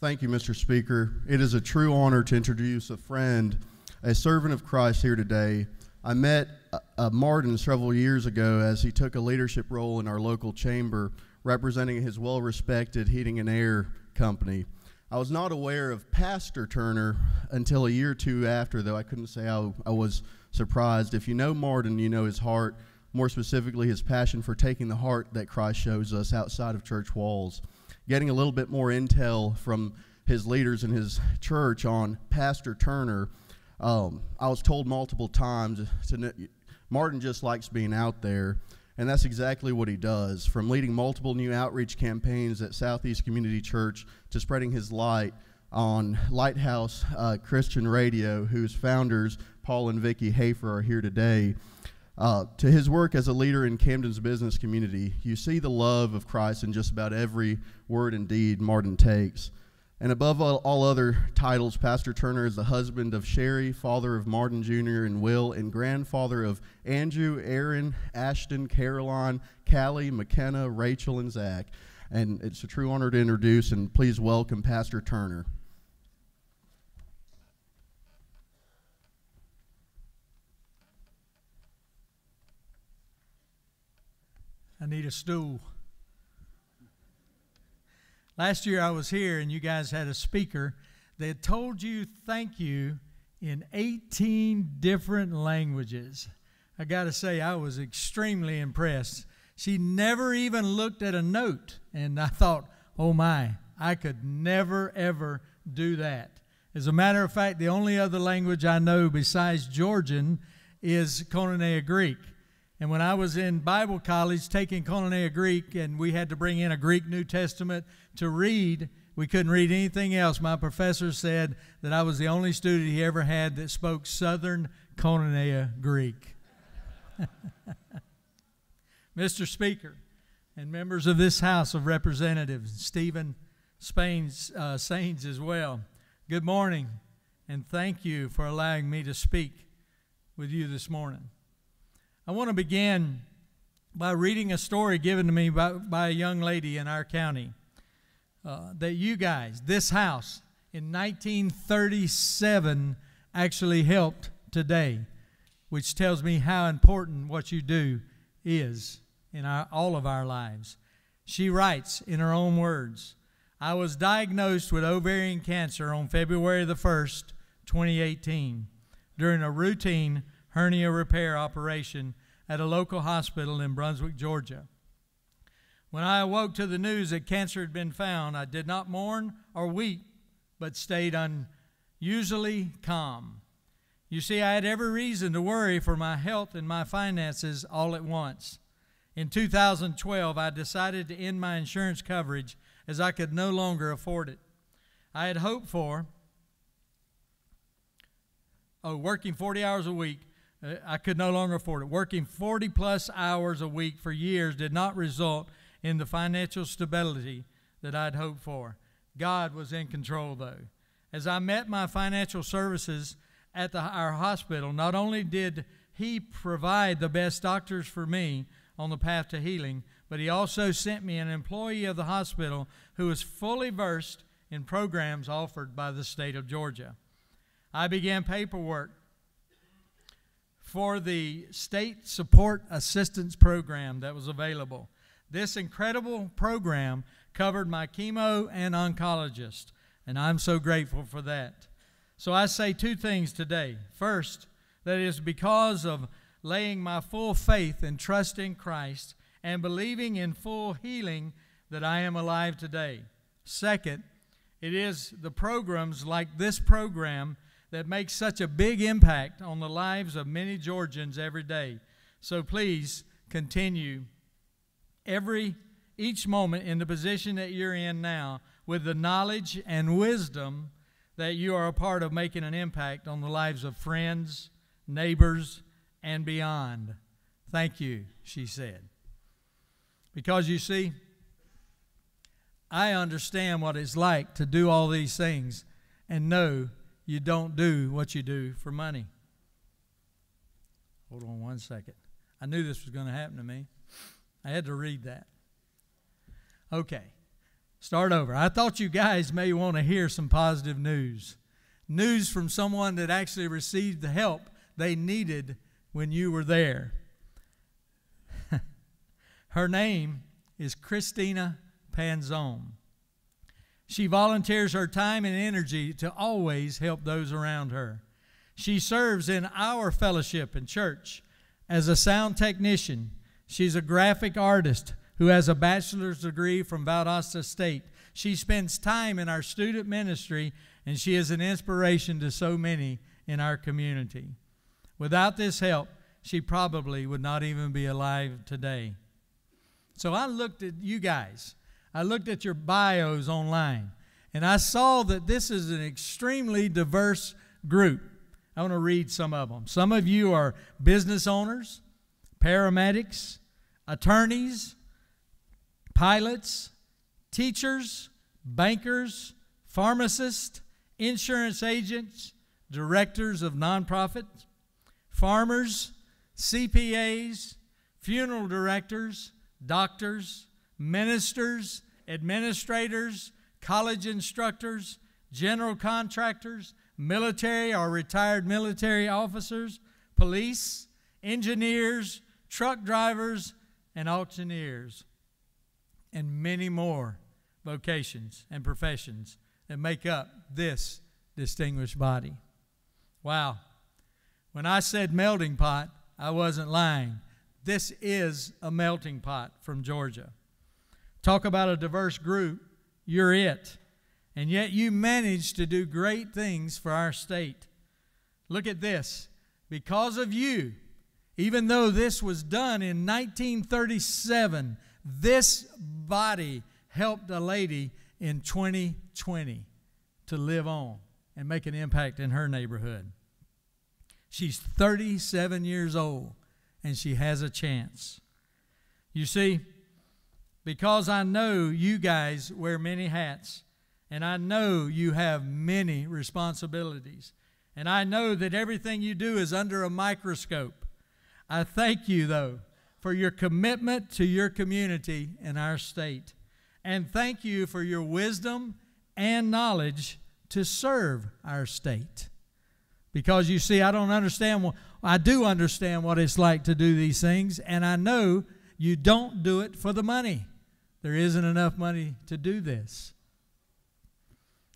Thank you, Mr. Speaker. It is a true honor to introduce a friend, a servant of Christ here today. I met uh, uh, Martin several years ago as he took a leadership role in our local chamber representing his well respected heating and air company. I was not aware of Pastor Turner until a year or two after, though I couldn't say I, I was surprised. If you know Martin, you know his heart, more specifically, his passion for taking the heart that Christ shows us outside of church walls getting a little bit more intel from his leaders in his church on Pastor Turner. Um, I was told multiple times to, Martin just likes being out there, and that's exactly what he does. From leading multiple new outreach campaigns at Southeast Community Church to spreading his light on Lighthouse uh, Christian Radio, whose founders, Paul and Vicki Hafer, are here today. Uh, to his work as a leader in Camden's business community, you see the love of Christ in just about every word and deed Martin takes. And above all, all, other titles, Pastor Turner is the husband of Sherry, father of Martin Jr. and Will, and grandfather of Andrew, Aaron, Ashton, Caroline, Callie, McKenna, Rachel, and Zach. And it's a true honor to introduce and please welcome Pastor Turner. Need a stool. Last year I was here and you guys had a speaker that told you thank you in 18 different languages. I got to say, I was extremely impressed. She never even looked at a note, and I thought, oh my, I could never ever do that. As a matter of fact, the only other language I know besides Georgian is Koine Greek. And when I was in Bible college taking Koine Greek, and we had to bring in a Greek New Testament to read, we couldn't read anything else. My professor said that I was the only student he ever had that spoke Southern Koine Greek. Mr. Speaker, and members of this House of Representatives, Steven Spain's, uh, Sainz as well, good morning, and thank you for allowing me to speak with you this morning. I want to begin by reading a story given to me by, by a young lady in our county uh, that you guys, this house, in 1937 actually helped today, which tells me how important what you do is in our, all of our lives. She writes in her own words I was diagnosed with ovarian cancer on February the 1st, 2018, during a routine hernia repair operation at a local hospital in Brunswick, Georgia. When I awoke to the news that cancer had been found, I did not mourn or weep, but stayed unusually calm. You see, I had every reason to worry for my health and my finances all at once. In 2012, I decided to end my insurance coverage as I could no longer afford it. I had hoped for, oh, working 40 hours a week, Uh, I could no longer afford it. Working 40 plus hours a week for years did not result in the financial stability that I'd hoped for. God was in control, though. As I met my financial services at the, our hospital, not only did He provide the best doctors for me on the path to healing, but He also sent me an employee of the hospital who was fully versed in programs offered by the state of Georgia. I began paperwork for the state support assistance program that was available. This incredible program covered my chemo and oncologist, and I'm so grateful for that. So I say two things today. First, that it is because of laying my full faith and trust in Christ and believing in full healing that I am alive today. Second, it is the programs like this program that makes such a big impact on the lives of many Georgians every day. So please continue every each moment in the position that you're in now with the knowledge and wisdom that you are a part of making an impact on the lives of friends, neighbors, and beyond. Thank you, she said. Because you see, I understand what it's like to do all these things and know you don't do what you do for money. Hold on one second. I knew this was going to happen to me. I had to read that. Okay. Start over. I thought you guys may want to hear some positive news. News from someone that actually received the help they needed when you were there. Her name is Christina Panzone. She volunteers her time and energy to always help those around her. She serves in our fellowship and church as a sound technician. She's a graphic artist who has a bachelor's degree from Valdosta State. She spends time in our student ministry, and she is an inspiration to so many in our community. Without this help, she probably would not even be alive today. So I looked at you guys. I looked at your bios online, and I saw that this is an extremely diverse group. I want to read some of them. Some of you are business owners, paramedics, attorneys, pilots, teachers, bankers, pharmacists, insurance agents, directors of nonprofits, farmers, CPAs, funeral directors, doctors, ministers, administrators, college instructors, general contractors, military or retired military officers, police, engineers, truck drivers, and auctioneers, and many more vocations and professions that make up this distinguished body. Wow. When I said melting pot, I wasn't lying. This is a melting pot from Georgia. Talk about a diverse group, you're it. And yet you managed to do great things for our state. Look at this. Because of you, even though this was done in 1937, this body helped a lady in 2020 to live on and make an impact in her neighborhood. She's 37 years old and she has a chance. You see, because I know you guys wear many hats, and I know you have many responsibilities, and I know that everything you do is under a microscope. I thank you, though, for your commitment to your community and our state. And thank you for your wisdom and knowledge to serve our state. Because you see, I don't understand, I do understand what it's like to do these things, and I know you don't do it for the money. There isn't enough money to do this.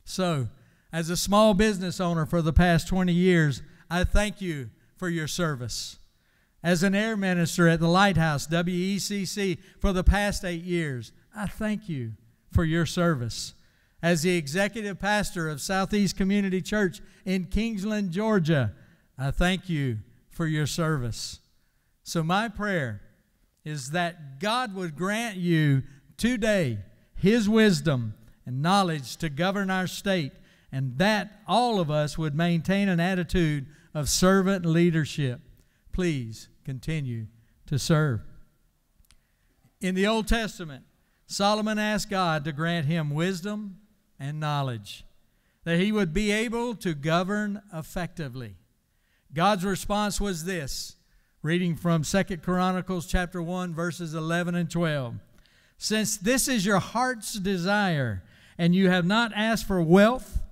So, as a small business owner for the past 20 years, I thank you for your service. As an air minister at the Lighthouse, WECC, for the past eight years, I thank you for your service. As the executive pastor of Southeast Community Church in Kingsland, Georgia, I thank you for your service. So, my prayer is that God would grant you today His wisdom and knowledge to govern our state, and that all of us would maintain an attitude of servant leadership. Please continue to serve. In the Old Testament, Solomon asked God to grant him wisdom and knowledge, that he would be able to govern effectively. God's response was this, reading from Second Chronicles chapter 1 verses 11 and 12. Since this is your heart's desire, and you have not asked for wealth,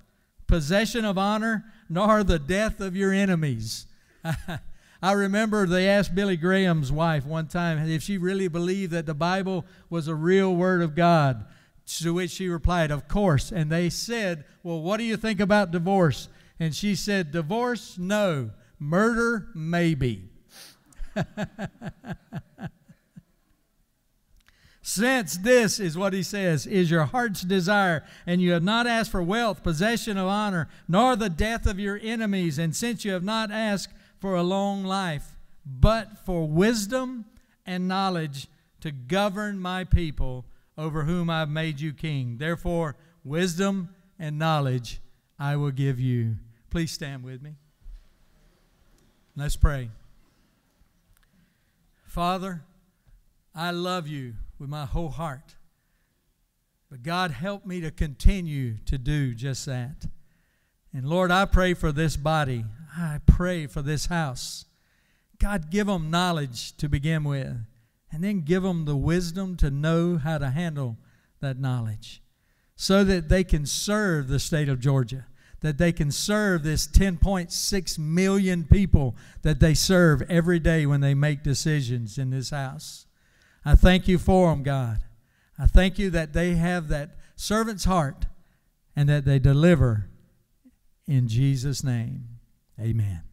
possession of honor, nor the death of your enemies. I remember they asked Billy Graham's wife one time if she really believed that the Bible was a real word of God. To which she replied, Of course. And they said, Well, what do you think about divorce? And she said, Divorce, no. Murder, maybe. Since this is what he says, is your heart's desire, and you have not asked for wealth, possession of honor, nor the death of your enemies, and since you have not asked for a long life, but for wisdom and knowledge to govern my people over whom I've made you king. Therefore, wisdom and knowledge I will give you. Please stand with me. Let's pray. Father, I love you with my whole heart. But God, help me to continue to do just that. And Lord, I pray for this body. I pray for this house. God, give them knowledge to begin with, and then give them the wisdom to know how to handle that knowledge. so that they can serve the state of Georgia, that they can serve this 10.6 million people that they serve every day when they make decisions in this house. I thank you for them, God. I thank you that they have that servant's heart and that they deliver in Jesus' name. Amen.